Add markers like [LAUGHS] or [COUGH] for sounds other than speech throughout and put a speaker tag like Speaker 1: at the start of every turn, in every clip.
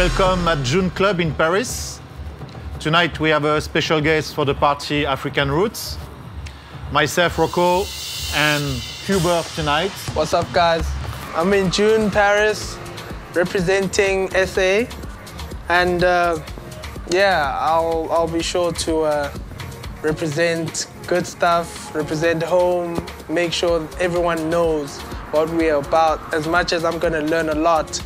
Speaker 1: Welcome at Djoon Club in Paris. Tonight we have a special guest for the party African Roots. Myself, Rocco, and Cuebur tonight.
Speaker 2: What's up, guys? I'm in Djoon, Paris, representing SA, and uh, yeah, I'll I'll be sure to uh, represent good stuff, represent home, make sure everyone knows what we're about. As much as I'm gonna learn a lot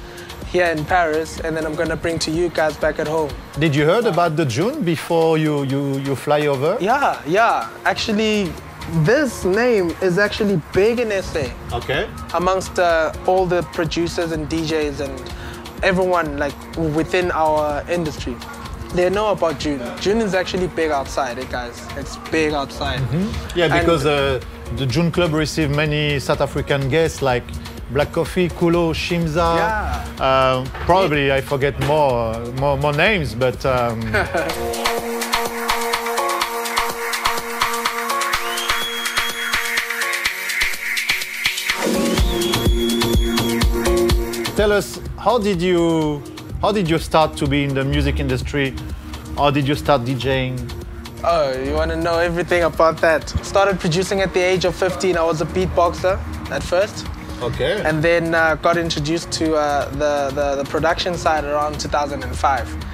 Speaker 2: here in Paris, and then I'm gonna bring to you guys back at home.
Speaker 1: Did you heard about the Djoon before you, you, you fly over?
Speaker 2: Yeah, yeah. Actually, this name is actually big in SA.
Speaker 1: Okay.
Speaker 2: amongst uh, all the producers and DJs and everyone like within our industry. They know about Djoon. Djoon is actually big outside, eh, guys. It's big outside.
Speaker 1: Yeah,
Speaker 2: And-
Speaker 1: because uh, the Djoon Club received many South African guests like Black Coffee, Culoe, Shimza.
Speaker 2: Yeah.
Speaker 1: Uh, probably I forget more, more, more names, but um, [LAUGHS] tell us how did you how did you start to be in the music industry? How did you start DJing?
Speaker 2: Oh, you want to know everything about that? Started producing at the age of 15. I was a beatboxer at first,
Speaker 1: Okay.
Speaker 2: and then uh, got introduced to uh, the, the the production side around 2005,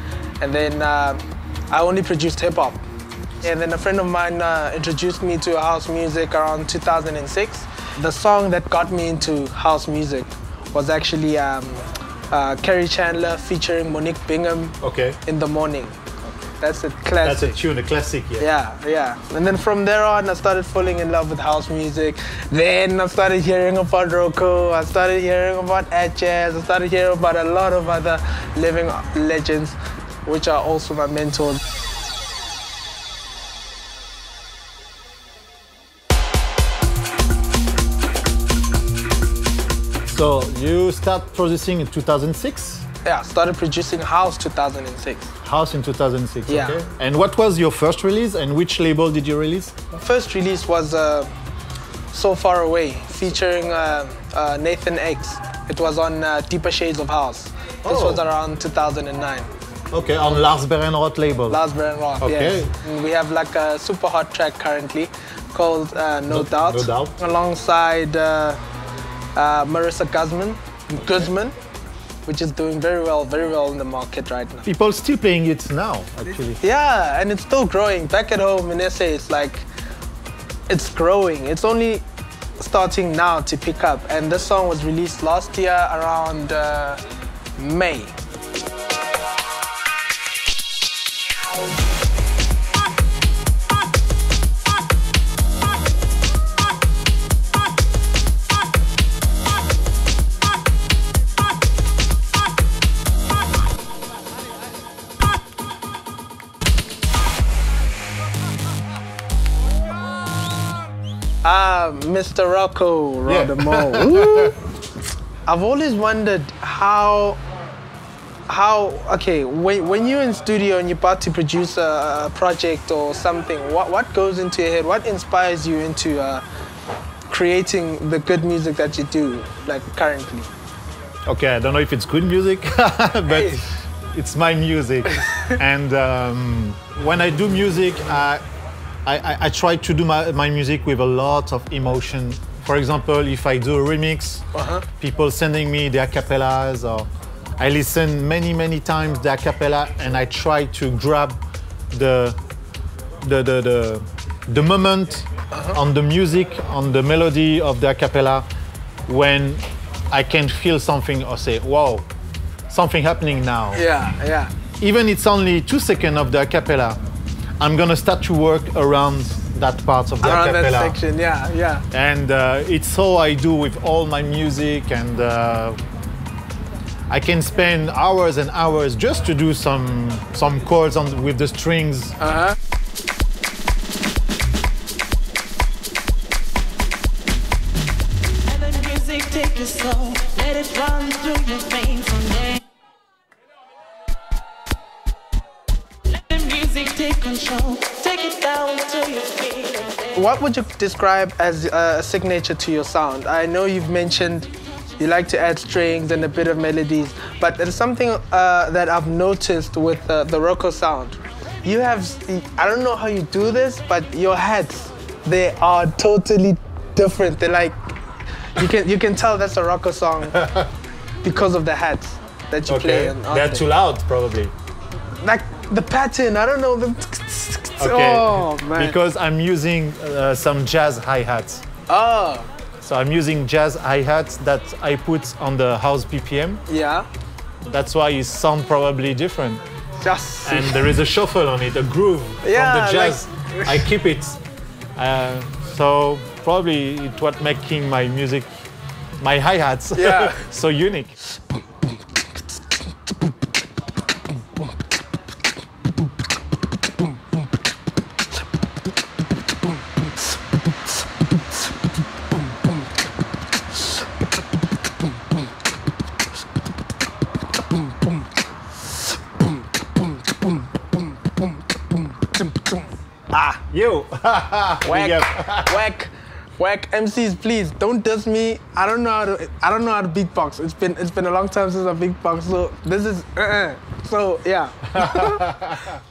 Speaker 2: and then uh, I only produced hip hop. And then a friend of mine uh, introduced me to house music around 2006. The song that got me into house music was actually um, uh, Kerri Chandler featuring Monique Bingham
Speaker 1: okay.
Speaker 2: in the morning. That's a classic.
Speaker 1: That's a tune, a classic. Yeah.
Speaker 2: Yeah, yeah. And then from there on, I started falling in love with house music. Then I started hearing about Rocco. I started hearing about Etches. I started hearing about a lot of other living legends, which are also my mentors.
Speaker 1: So you start producing in 2006,
Speaker 2: Yeah, started producing house 2006.
Speaker 1: House in 2006.
Speaker 2: Yeah.
Speaker 1: Okay. And what was your first release, and which label did you release?
Speaker 2: First release was uh, So Far Away, featuring uh, uh, Nathan X. It was on uh, Deeper Shades of House. This
Speaker 1: Oh.
Speaker 2: was around 2009.
Speaker 1: Okay, on Lars Behrenroth label.
Speaker 2: Lars Behrenroth,
Speaker 1: Okay.
Speaker 2: yes. And we have like a super hot track currently called uh, No,
Speaker 1: No-
Speaker 2: Doubt.
Speaker 1: No Doubt.
Speaker 2: Alongside uh, uh, Marissa Guzman, Guzman, which is doing very well, very well in the market right now.
Speaker 1: People still playing it now, actually.
Speaker 2: Yeah, and it's still growing. Back at home in SA, it's like, it's growing. It's only starting now to pick up. And this song was released last year around uh, May. Ah, Mr. Rocco
Speaker 1: Yeah.
Speaker 2: Rodamaal. [LAUGHS] Woo. I've always wondered how, how okay, when, when you're in studio and you're about to produce a, a project or something, what, what goes into your head? What inspires you into uh, creating the good music that you do, like currently?
Speaker 1: Okay, I don't know if it's good music, [LAUGHS] but
Speaker 2: Hey.
Speaker 1: it's my music. [LAUGHS] and um, when I do music, I, I, I- I try to do my, my music with a lot of emotion. For example, if I do a remix,
Speaker 2: Uh-huh.
Speaker 1: people sending me the cappellas or I listen many, many times the acapella, and I try to grab the the the the, the moment on the music, on the melody of the acapella, when I can feel something or say, "Wow, something happening now."
Speaker 2: Yeah, yeah.
Speaker 1: Even it's only two seconds of the acapella, I'm gonna start to work around that part of the
Speaker 2: Around
Speaker 1: acapella.
Speaker 2: that section, yeah, yeah.
Speaker 1: And uh, it's so I do with all my music, and uh, I can spend hours and hours just to do some some chords on with the strings.
Speaker 2: Uh
Speaker 3: control. Take it down to your feet.
Speaker 2: What would you describe as a signature to your sound? I know you've mentioned You like to add strings and a bit of melodies. But there's something uh, that I've noticed with uh, the Rocco sound. You have, I don't know how you do this, but your hats, they are totally different. They're like, you can you can tell that's a Rocco song [LAUGHS] because of the hats that you play.
Speaker 1: Okay.
Speaker 2: on
Speaker 1: They're too loud, probably.
Speaker 2: like the pattern. I don't know. The, [LAUGHS]
Speaker 1: Okay.
Speaker 2: Oh man.
Speaker 1: Because I'm using uh, some jazz hi hats.
Speaker 2: oh
Speaker 1: So I'm using jazz hi hats that I put on the house BPM.
Speaker 2: yeah.
Speaker 1: That's why it sound probably different.
Speaker 2: Just
Speaker 1: And there is a shuffle on it, a groove
Speaker 2: Yeah,
Speaker 1: from the jazz.
Speaker 2: like-
Speaker 1: I keep it. Uh, so probably it what making my music, my hi hats,
Speaker 2: Yeah. [LAUGHS]
Speaker 1: so unique. You. [LAUGHS]
Speaker 2: whack whack whack MCs. Please don't diss me. I don't know how to. I don't know how to beatbox. It's been it's been a long time since I beatbox. So this is uh-uh. so yeah. [LAUGHS] [LAUGHS]